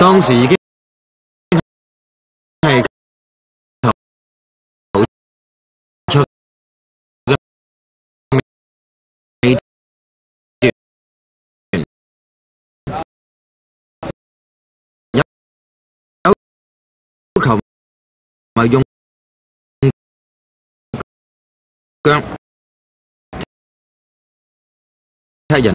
当时已经系投出嘅美团有要求咪用脚踢人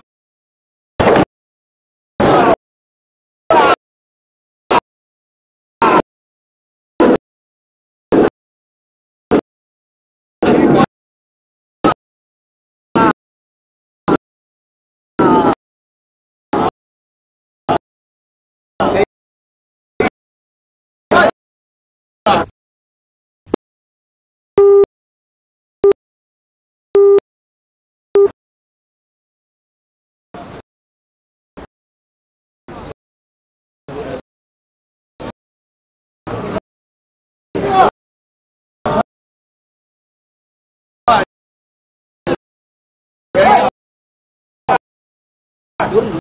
turno.